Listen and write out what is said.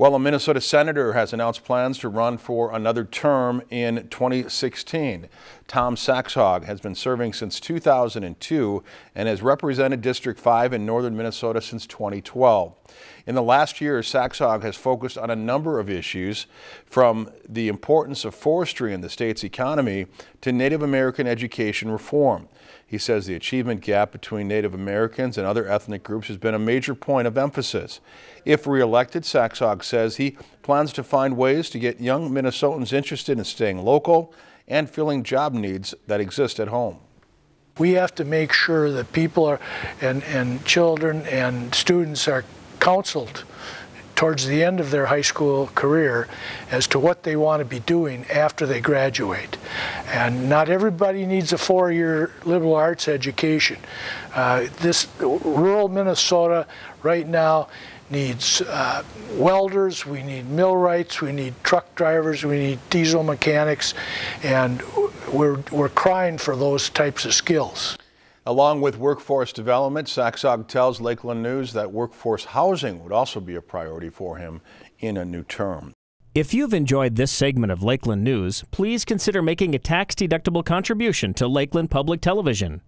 Well, a Minnesota senator has announced plans to run for another term in 2016. Tom Saxhaug has been serving since 2002 and has represented District 5 in northern Minnesota since 2012. In the last year, Saxhaug has focused on a number of issues, from the importance of forestry in the state's economy to Native American education reform. He says the achievement gap between Native Americans and other ethnic groups has been a major point of emphasis. If reelected, Saxhaug says he plans to find ways to get young Minnesotans interested in staying local and filling job needs that exist at home. We have to make sure that people are, and, and children and students are counseled towards the end of their high school career as to what they want to be doing after they graduate. And not everybody needs a four-year liberal arts education. Uh, this rural Minnesota right now needs uh, welders, we need millwrights, we need truck drivers, we need diesel mechanics, and we're, we're crying for those types of skills. Along with workforce development, Saxhaug tells Lakeland News that workforce housing would also be a priority for him in a new term. If you've enjoyed this segment of Lakeland News, please consider making a tax-deductible contribution to Lakeland Public Television.